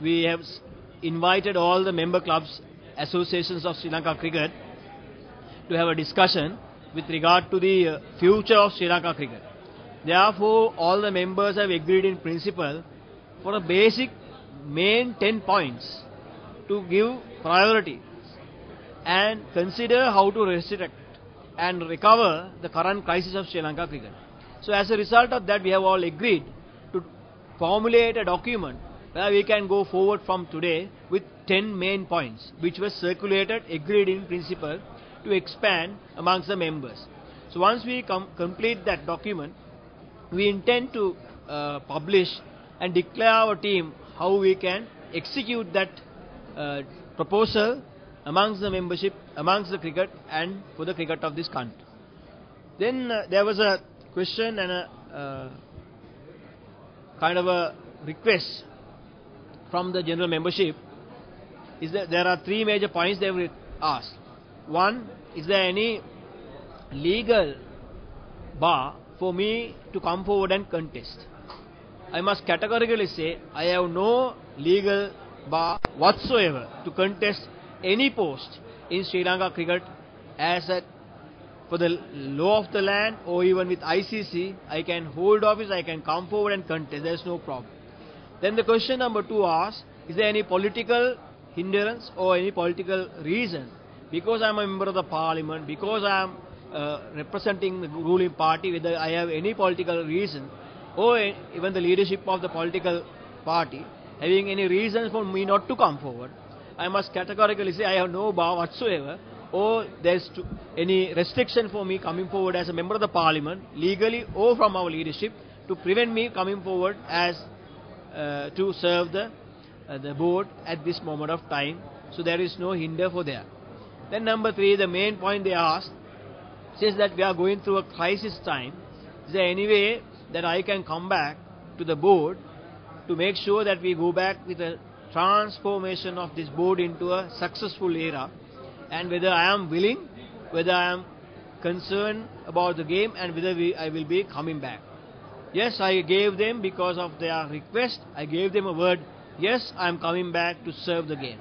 we have invited all the member clubs, associations of Sri Lanka cricket to have a discussion with regard to the uh, future of Sri Lanka cricket. Therefore, all the members have agreed in principle for a basic main 10 points to give priority and consider how to restrict and recover the current crisis of Sri Lanka cricket. So as a result of that, we have all agreed to formulate a document we can go forward from today with 10 main points, which were circulated, agreed in principle, to expand amongst the members. So once we com complete that document, we intend to uh, publish and declare our team how we can execute that uh, proposal amongst the membership, amongst the cricket and for the cricket of this country. Then uh, there was a question and a uh, kind of a request from the general membership is that there are three major points they will ask. One, is there any legal bar for me to come forward and contest? I must categorically say I have no legal bar whatsoever to contest any post in Sri Lanka cricket as a for the law of the land or even with ICC, I can hold office, I can come forward and contest, there is no problem. Then the question number two asks, is there any political hindrance or any political reason? Because I am a member of the parliament, because I am uh, representing the ruling party, whether I have any political reason or even the leadership of the political party having any reason for me not to come forward, I must categorically say I have no bar whatsoever or there's any restriction for me coming forward as a member of the parliament, legally or from our leadership, to prevent me coming forward as uh, to serve the uh, the board at this moment of time. So there is no hinder for that. Then number three, the main point they asked, says that we are going through a crisis time. Is there any way that I can come back to the board to make sure that we go back with a transformation of this board into a successful era? and whether I am willing, whether I am concerned about the game and whether we, I will be coming back. Yes, I gave them because of their request, I gave them a word, yes, I am coming back to serve the game.